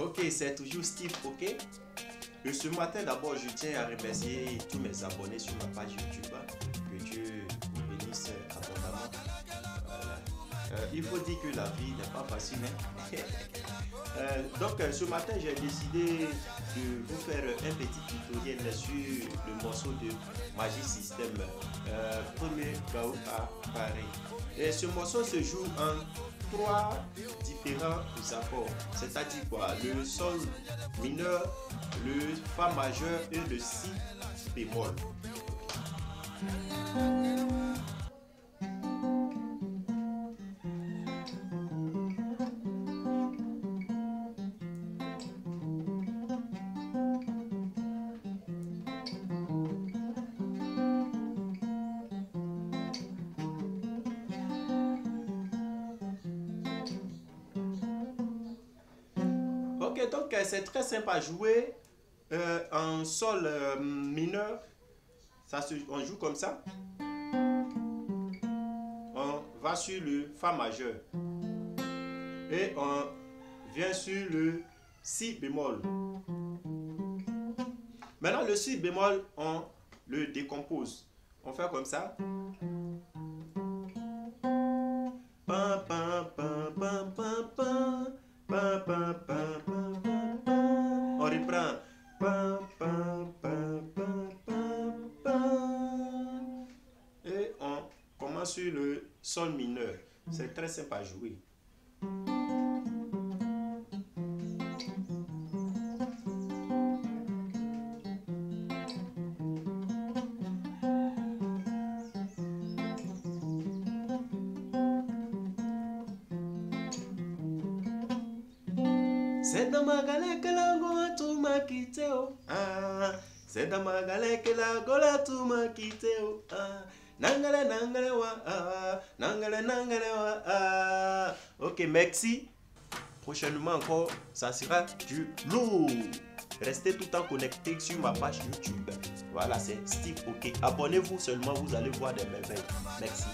Ok, c'est toujours Steve, ok? Et ce matin, d'abord, je tiens à remercier tous mes abonnés sur ma page YouTube. hein. Que Dieu vous bénisse abondamment. Voilà. Euh, il faut dire que la vie n'est pas facile. hein. Euh, donc, euh, ce matin, j'ai décidé de vous faire un petit tutoriel sur le morceau de Magic System, euh, premier Gao à Paris. Et ce morceau se joue en trois différents c'est-à-dire quoi? Le sol mineur, le fa majeur et le si bémol. Donc euh, c'est très simple à jouer euh, en sol euh, mineur. Ça se, on joue comme ça. On va sur le Fa majeur. Et on vient sur le Si bémol. Maintenant, le Si bémol, on le décompose. On fait comme ça. Et on commence sur le sol mineur. C'est très simple à jouer. C'est dans ma galère que la Ah, la gola. Ah, nangale nangale wa ah, nangale nangale wa ah. Ok, merci. Prochainement encore, ça sera du lourd. Restez tout le temps connectés sur ma page YouTube. Voilà, c'est Steve OK. Abonnez-vous seulement, vous allez voir des merveilles. Merci.